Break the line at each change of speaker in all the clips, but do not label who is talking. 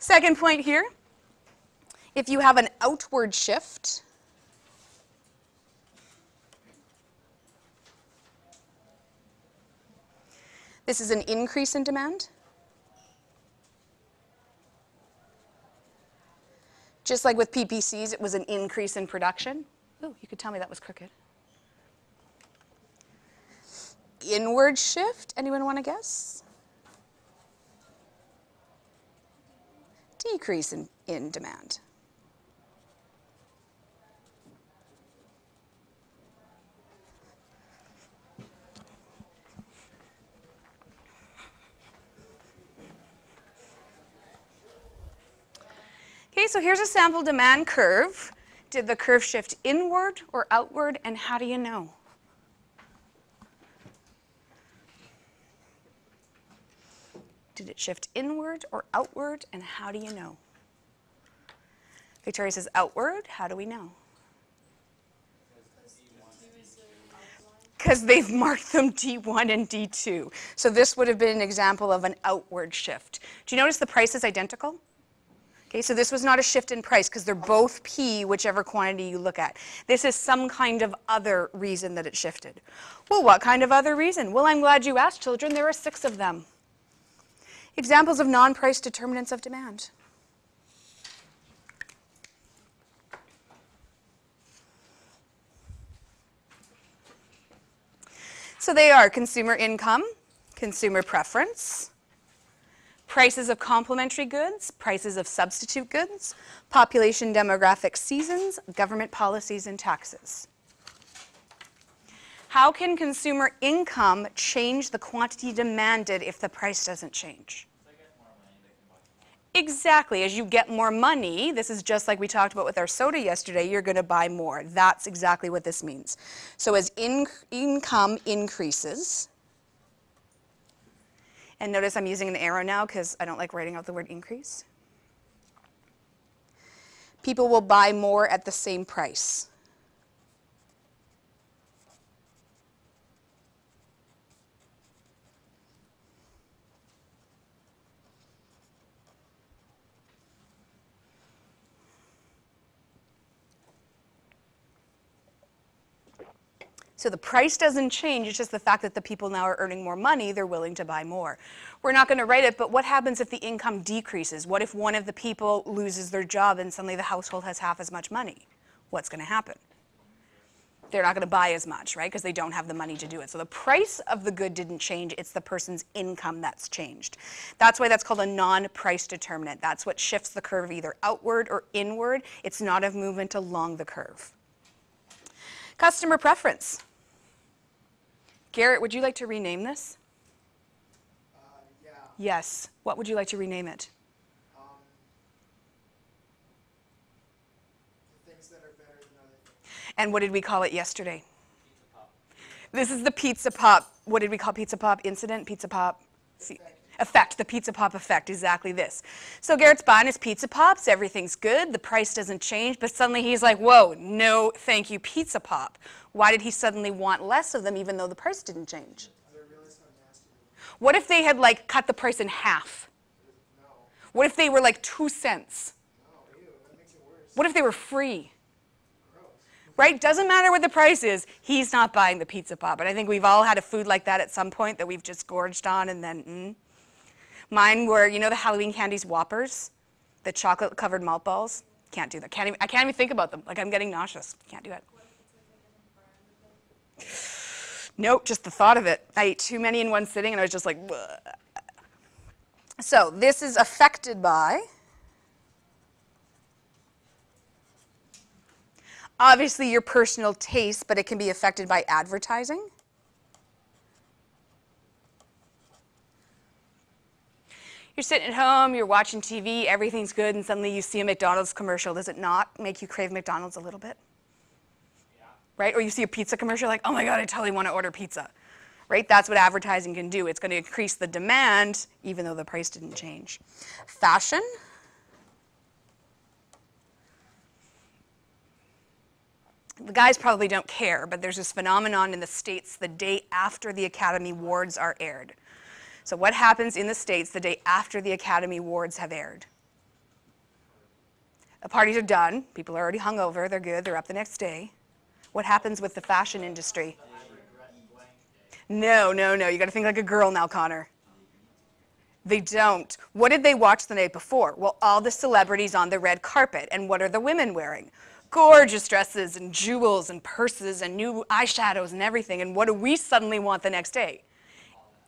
Second point here, if you have an outward shift, this is an increase in demand. Just like with PPCs, it was an increase in production. Oh, you could tell me that was crooked. Inward shift, anyone want to guess? Decrease in, in demand. Okay, so here's a sample demand curve. Did the curve shift inward or outward, and how do you know? Did it shift inward or outward, and how do you know? Victoria says outward. How do we know? Because they've marked them D1 and D2. So this would have been an example of an outward shift. Do you notice the price is identical? Okay, so this was not a shift in price because they're both P, whichever quantity you look at. This is some kind of other reason that it shifted. Well, what kind of other reason? Well, I'm glad you asked, children. There are six of them. Examples of non-price determinants of demand. So they are consumer income, consumer preference, prices of complementary goods, prices of substitute goods, population demographic seasons, government policies, and taxes. How can consumer income change the quantity demanded if the price doesn't change? Exactly. As you get more money, this is just like we talked about with our soda yesterday, you're going to buy more. That's exactly what this means. So as in income increases, and notice I'm using an arrow now because I don't like writing out the word increase. People will buy more at the same price. So the price doesn't change, it's just the fact that the people now are earning more money, they're willing to buy more. We're not going to write it, but what happens if the income decreases? What if one of the people loses their job and suddenly the household has half as much money? What's going to happen? They're not going to buy as much, right? Because they don't have the money to do it. So the price of the good didn't change, it's the person's income that's changed. That's why that's called a non-price determinant. That's what shifts the curve either outward or inward. It's not a movement along the curve. Customer preference. Garrett, would you like to rename this?
Uh, yeah.
Yes. What would you like to rename it?
Um, things that are better than other things.
And what did we call it yesterday? This is the Pizza Pop. What did we call Pizza Pop incident? Pizza Pop? See-
Effect.
The Pizza Pop effect, exactly this. So Garrett's buying his Pizza Pops, everything's good, the price doesn't change, but suddenly he's like, whoa, no thank you, Pizza Pop. Why did he suddenly want less of them even though the price didn't change? What if they had like cut the price in half? What if they were like two cents? What if they were free? Right? Doesn't matter what the price is, he's not buying the pizza pop. And I think we've all had a food like that at some point that we've just gorged on and then, mm. Mine were, you know, the Halloween candies Whoppers, the chocolate covered malt balls. Can't do that. Can't even, I can't even think about them. Like I'm getting nauseous. Can't do it. Nope, just the thought of it. I ate too many in one sitting and I was just like, "Bleh." So this is affected by obviously your personal taste, but it can be affected by advertising. You're sitting at home, you're watching TV, everything's good, and suddenly you see a McDonald's commercial. Does it not make you crave McDonald's a little bit? Right? Or you see a pizza commercial, like, oh my God, I totally want to order pizza. Right? That's what advertising can do. It's going to increase the demand, even though the price didn't change. Fashion. the guys probably don't care, but there's this phenomenon in the States the day after the Academy Awards are aired. So, what happens in the States the day after the Academy Awards have aired? The parties are done. People are already hungover. They're good. They're up the next day. What happens with the fashion industry? No, no, no. You got to think like a girl now, Connor. They don't. What did they watch the night before? Well, all the celebrities on the red carpet. And what are the women wearing? Gorgeous dresses and jewels and purses and new eyeshadows and everything. And what do we suddenly want the next day?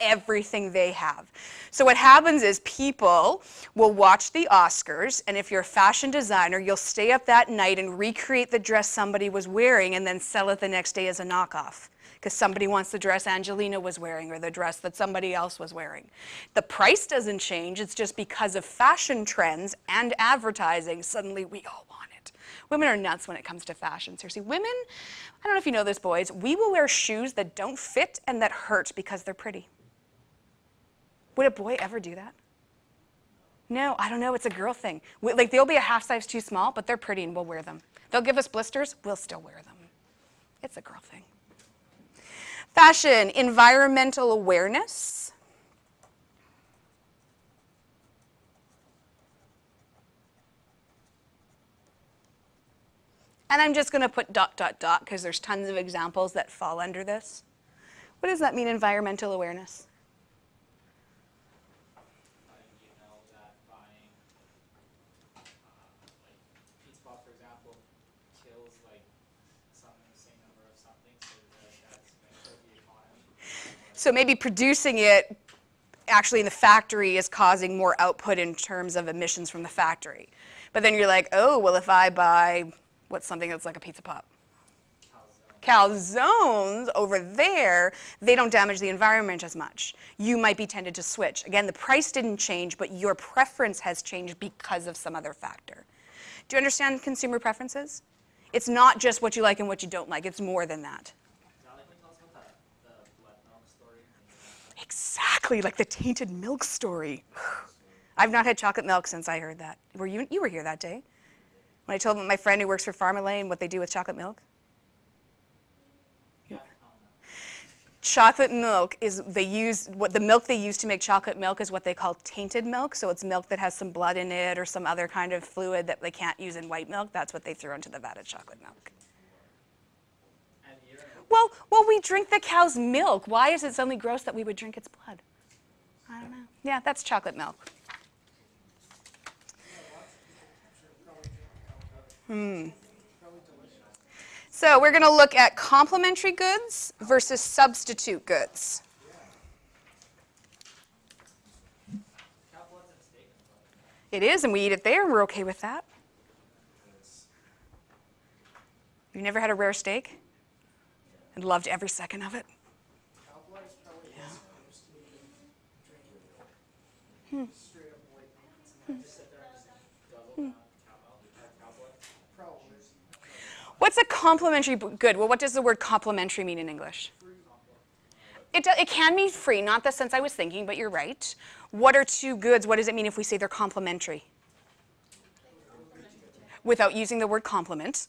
Everything they have. So what happens is people will watch the Oscars and if you're a fashion designer, you'll stay up that night and recreate the dress somebody was wearing and then sell it the next day as a knockoff because somebody wants the dress Angelina was wearing or the dress that somebody else was wearing. The price doesn't change, it's just because of fashion trends and advertising, suddenly we all want it. Women are nuts when it comes to fashion. Seriously, women, I don't know if you know this, boys, we will wear shoes that don't fit and that hurt because they're pretty. Would a boy ever do that? No, I don't know. It's a girl thing. We, like they'll be a half size too small, but they're pretty and we'll wear them. They'll give us blisters, we'll still wear them. It's a girl thing. Fashion, environmental awareness. And I'm just going to put dot, dot, dot, because there's tons of examples that fall under this. What does that mean, environmental awareness?
letting you know that buying, uh, like Pizza Puff, for example, kills like something, the same number of something, so that that's better for the economy.
So maybe producing it actually in the factory is causing more output in terms of emissions from the factory. But then you're like, oh, well, if I buy what's something that's like a pizza pop? Calzones over there, they don't damage the environment as much. You might be tempted to switch. Again, the price didn't change, but your preference has changed because of some other factor. Do you understand consumer preferences? It's not just what you like and what you don't like, it's more than that
like when you tell us about that, the blood milk story?
Exactly, like the tainted milk story. I've not had chocolate milk since I heard that. Were you, you were here that day? When I told my friend who works for Pharmalane what they do with chocolate milk?
Yeah.
Chocolate milk is they use what the milk they use to make chocolate milk is what they call tainted milk. So it's milk that has some blood in it or some other kind of fluid that they can't use in white milk. That's what they throw into the vat of chocolate milk. Well, well, we drink the cow's milk. Why is it suddenly gross that we would drink its blood? I don't know. Yeah, that's chocolate milk. Hmm. So we're going to look at complementary goods versus substitute goods.
cow blood's in a steak and stuff.
It is, and we eat it there, and we're okay with that. You never had a rare steak and loved every second of it? What's a complementary good? Well, what does the word complementary mean in English? It, it can mean free, not the sense I was thinking, but you're right. What are two goods? What does it mean if we say they're complementary? Without using the word complement.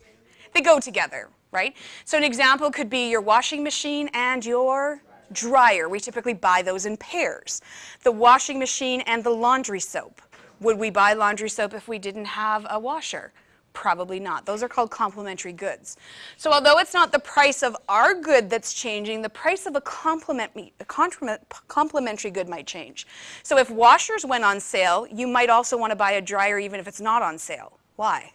they go together, right? So an example could be your washing machine and your dryer. We typically buy those in pairs. The washing machine and the laundry soap. Would we buy laundry soap if we didn't have a washer? Probably not. Those are called complementary goods. So although it's not the price of our good that's changing, the price of a complement a complementary good might change. So if washers went on sale, you might also want to buy a dryer even if it's not on sale. Why?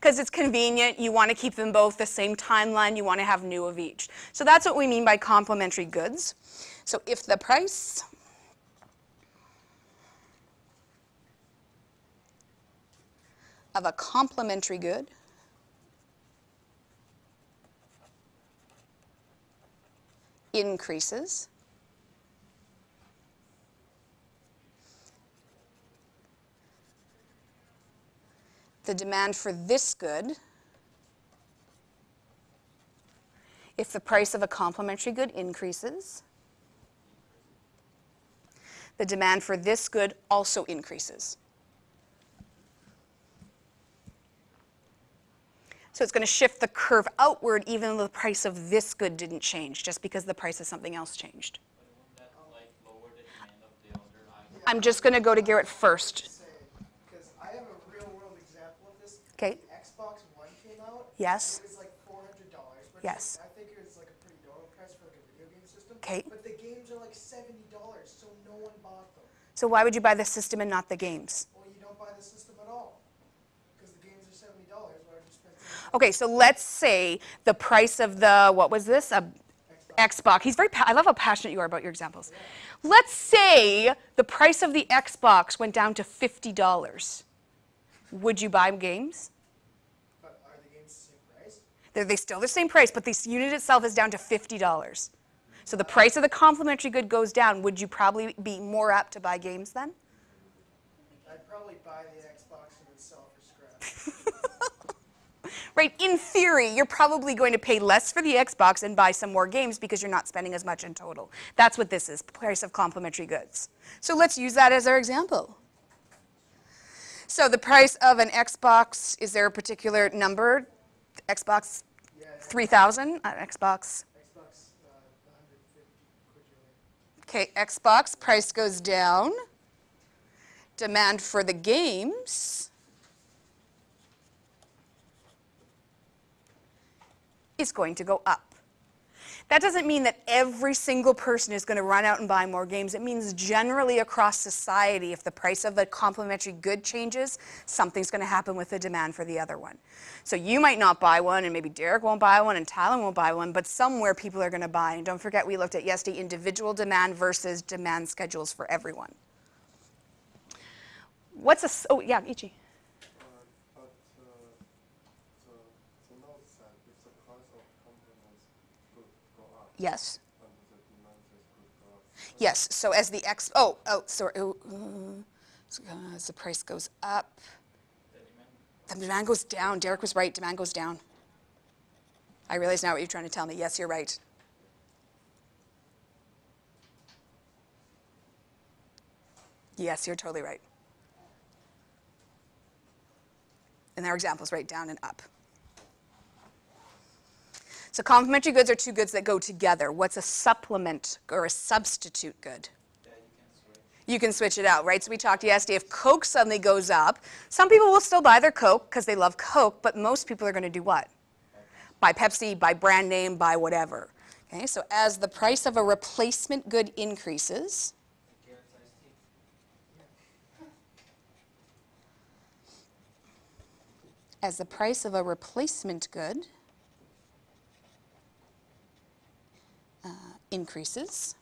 Because it's convenient, you want to keep them both the same timeline, you want to have new of each. So that's what we mean by complementary goods. So if the price of a complementary good increases, the demand for this good, if the price of a complementary good increases, the demand for this good also increases. So it's going to shift the curve outward even though the price of this good didn't change, just because the price of something else changed.
But wouldn't that like lower the demand of the other item?
I'm just going to go to Garrett first.
Say,
Okay.
Xbox One came out.
Yes.
It was like four hundred dollars.
Yes.
I think it was like a pretty normal price for like a video game system.
'Kay.
But the games are like seventy dollars, so no one bought them.
So why would you buy the system and not the games?
Well, you don't buy the system at all. Because the games are seventy dollars, why would you spend $70?
Okay, so let's say the price of the, what was this? A Xbox. He's very, pa- I love how passionate you are about your examples. Let's say the price of the Xbox went down to $50. Would you buy games?
But are the games the same price?
They're they still the same price, but this unit itself is down to $50. So the price of the complementary good goes down. Would you probably be more apt to buy games then?
I'd probably buy the Xbox and sell for scrap.
Right, in theory, you're probably going to pay less for the Xbox and buy some more games because you're not spending as much in total. That's what this is, price of complementary goods. So let's use that as our example. So the price of an Xbox, is there a particular number? Xbox
Yeah,
3000, uh, Xbox, okay, Xbox, price goes down. Demand for the games is going to go up. That doesn't mean that every single person is going to run out and buy more games. It means generally across society, if the price of a complementary good changes, something's going to happen with the demand for the other one. So you might not buy one, and maybe Derek won't buy one, and Talon won't buy one, but somewhere people are going to buy. And don't forget, we looked at yesterday individual demand versus demand schedules for everyone. What's a, oh, yeah, Ichi.
Uh, But uh, the the note said if the price of components could go up
Yes. Yes, so as the X, oh, oh, sorry, oh, so, uh, as the price goes up,
the demand
goes down. Derek was right, demand goes down. I realize now what you're trying to tell me. Yes, you're right. Yes, you're totally right. And our examples right down and up. So complementary goods are two goods that go together. What's a supplement or a substitute good?
you can switch.
you can switch it out, right? So we talked yesterday, if Coke suddenly goes up, some people will still buy their Coke because they love Coke, but most people are going to do what? Buy Pepsi, buy brand name, buy whatever. Okay, so as the price of a replacement good increases, as the price of a replacement good uh, increases,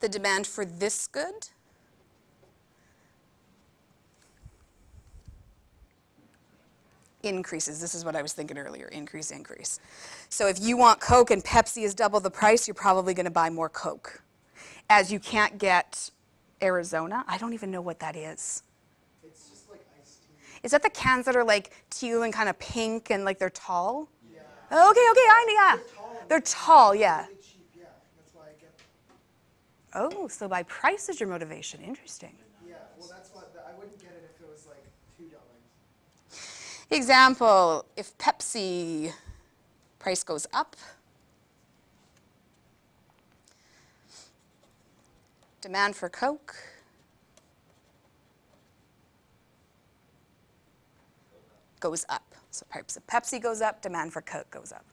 the demand for this good increases. This is what I was thinking earlier increase, increase. So if you want Coke and Pepsi is double the price, you're probably going to buy more Coke. As you can't get Arizona, I don't even know what that is.
It's just like iced tea.
Is that the cans that are like teal and kind of pink and like they're tall?
Yeah.
Oh, okay, okay, I yeah.
They're tall.
They're tall, yeah.
Really cheap, yeah. That's why I get them.
Oh, so by price is your motivation. Interesting.
Yeah, well, that's what, I wouldn't get it if it was like two dollars.
Example, if Pepsi price goes up, demand for Coke goes up. So Pepsi goes up, demand for Coke goes up.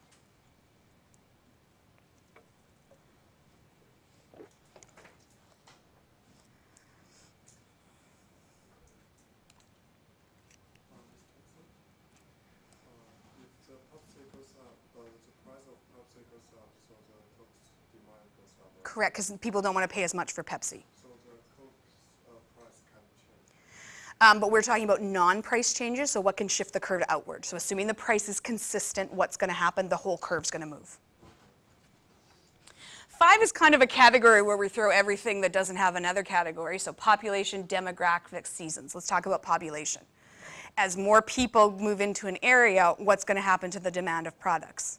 Uh, If the Pepsi goes up, uh, the price of Pepsi goes up, so the Coke's demand goes up. right?
Correct, because people don't want to pay as much for Pepsi.
So.
Um, but we're talking about non-price changes, so what can shift the curve outward. So assuming the price is consistent, what's going to happen? The whole curve's going to move. Five is kind of a category where we throw everything that doesn't have another category. So population, demographics, seasons. Let's talk about population. As more people move into an area, what's going to happen to the demand of products?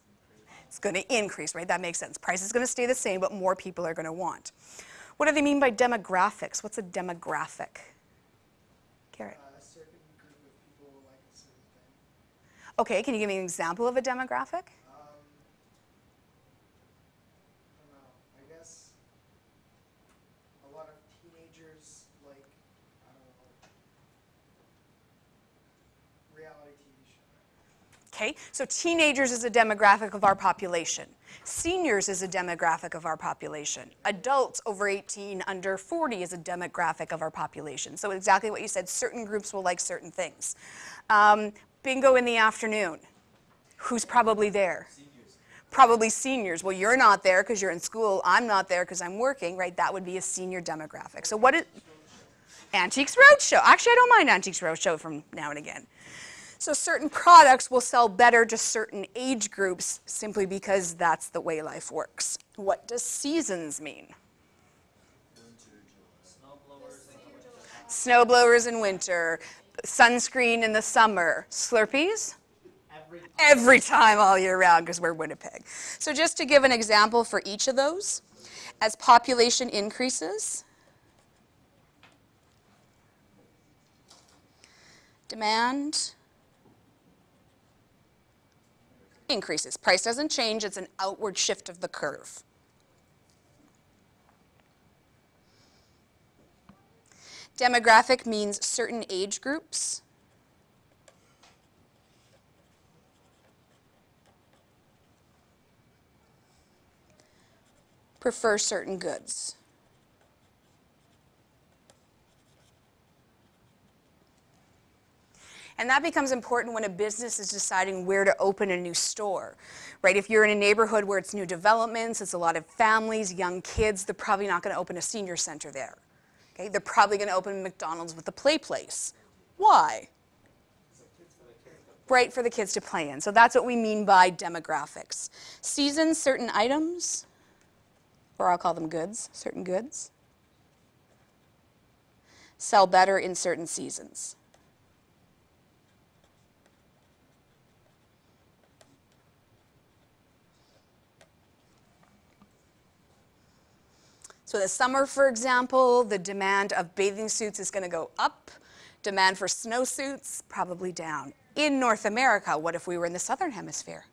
It's going to increase, right? That makes sense. Price is going to stay the same, but more people are going to want. What do they mean by demographics? What's a demographic? Garrett.
Uh, a certain group of people like a certain thing.
Okay, can you give me an example of a demographic? Okay, so teenagers is a demographic of our population. Seniors is a demographic of our population. Adults over 18, under 40 is a demographic of our population. So exactly what you said, certain groups will like certain things. Um, bingo in the afternoon. Who's probably there? Probably seniors. Well, you're not there because you're in school. I'm not there because I'm working, right? That would be a senior demographic. So what is Antiques Roadshow? Actually, I don't mind Antiques Roadshow from now and again. So certain products will sell better to certain age groups simply because that's the way life works. What does seasons mean? Snow blowers in winter, sunscreen in the summer, Slurpees
Every
every time all year round because we're Winnipeg. So just to give an example for each of those, as population increases, demand increases. Price doesn't change, it's an outward shift of the curve. Demographic means certain age groups prefer certain goods. And that becomes important when a business is deciding where to open a new store, right? If you're in a neighborhood where it's new developments, it's a lot of families, young kids, they're probably not going to open a senior center there. Okay? They're probably going to open McDonald's with a play place. Why? Right for the kids to play in. So that's what we mean by demographics. Seasons, certain items, or I'll call them goods, certain goods, sell better in certain seasons. So the summer, for example, the demand of bathing suits is going to go up. Demand for snowsuits, probably down. In North America, what if we were in the southern hemisphere?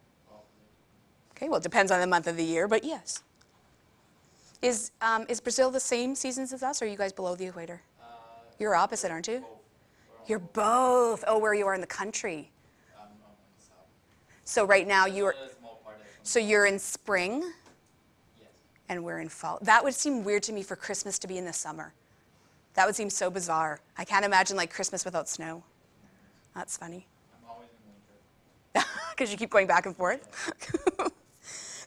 Okay, well, it depends on the month of the year, but yes. Is, um, is Brazil the same seasons as us, or are you guys below the equator? You're opposite, aren't you? You're both. Oh, where you are in the country.
um, on the south.
So right now you are,
Another small part of it.
so you're in spring. And we're in fall. That would seem weird to me for Christmas to be in the summer. That would seem so bizarre. I can't imagine like Christmas without snow. That's funny.
I'm always in winter.
because you keep going back and forth.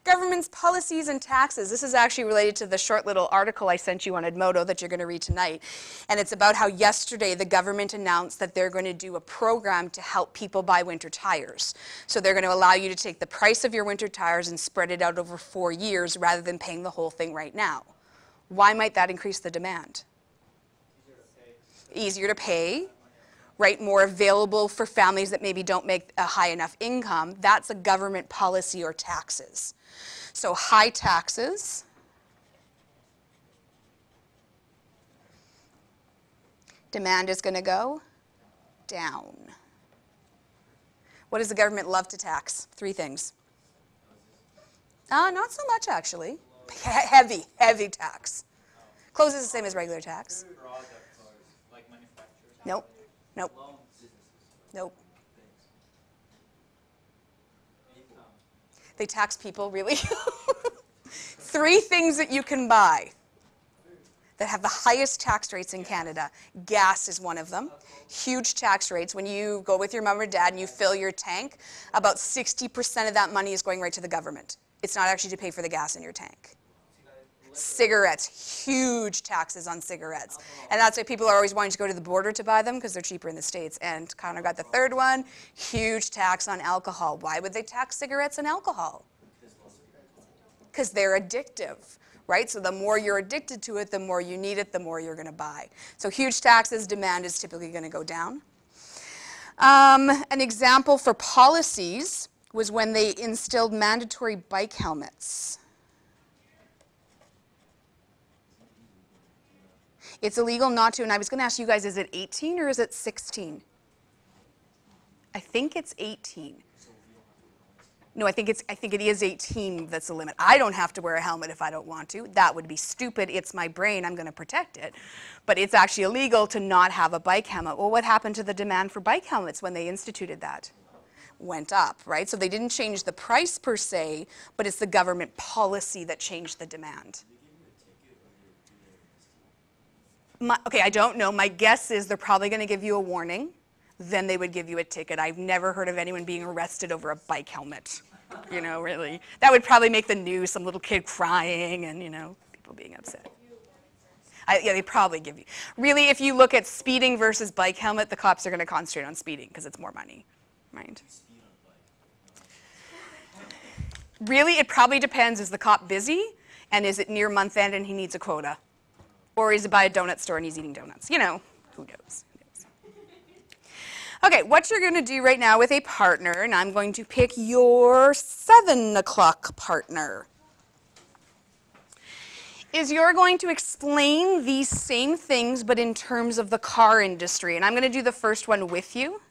Government's policies and taxes. This is actually related to the short little article I sent you on Edmodo that you're going to read tonight. And it's about how yesterday the government announced that they're going to do a program to help people buy winter tires. So they're going to allow you to take the price of your winter tires and spread it out over four years rather than paying the whole thing right now. Why might that increase the demand? Easier to pay, right? More available for families that maybe don't make a high enough income. That's a government policy or taxes. So high taxes. Demand is going to go down. What does the government love to tax? Three things. Uh, not so much, actually. He- Heavy, heavy tax. Clothes is the same as regular tax.
Products or like manufacturers.
Nope, nope. They tax people, really? Three things that you can buy that have the highest tax rates in Canada. Gas is one of them. Huge tax rates. When you go with your mom or dad and you fill your tank, about 60% of that money is going right to the government. It's not actually to pay for the gas in your tank. Cigarettes, huge taxes on cigarettes. And that's why people are always wanting to go to the border to buy them because they're cheaper in the States. And Connor got the third one huge tax on alcohol. Why would they tax cigarettes and alcohol? Because they're addictive, right? So the more you're addicted to it, the more you need it, the more you're going to buy. So huge taxes, demand is typically going to go down. Um, an example for policies was when they instilled mandatory bike helmets. It's illegal not to, and I was going to ask you guys, is it 18 or is it 16? I think it's 18. No, I think it's I think it is 18 that's the limit. I don't have to wear a helmet if I don't want to. That would be stupid. It's my brain. I'm going to protect it. But it's actually illegal to not have a bike helmet. Well, what happened to the demand for bike helmets when they instituted that? went up, right? So they didn't change the price per se, but it's the government policy that changed the demand. My, okay, I don't know. My guess is they're probably going to give you a warning, then they would give you a ticket. I've never heard of anyone being arrested over a bike helmet. You know, really. That would probably make the news, some little kid crying and, you know, people being upset. I, yeah, they probably give you. Really, if you look at speeding versus bike helmet, the cops are going to concentrate on speeding because it's more money, right? Really, it probably depends. Is the cop busy? And is it near month end and he needs a quota? Or he's by a donut store and he's eating donuts? You know. Who knows? Okay, what you're going to do right now with a partner, and I'm going to pick your seven o'clock partner, is you're going to explain these same things, but in terms of the car industry. And I'm going to do the first one with you.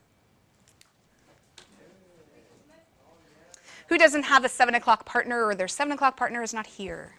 Who doesn't have a seven o'clock partner or their seven o'clock partner is not here?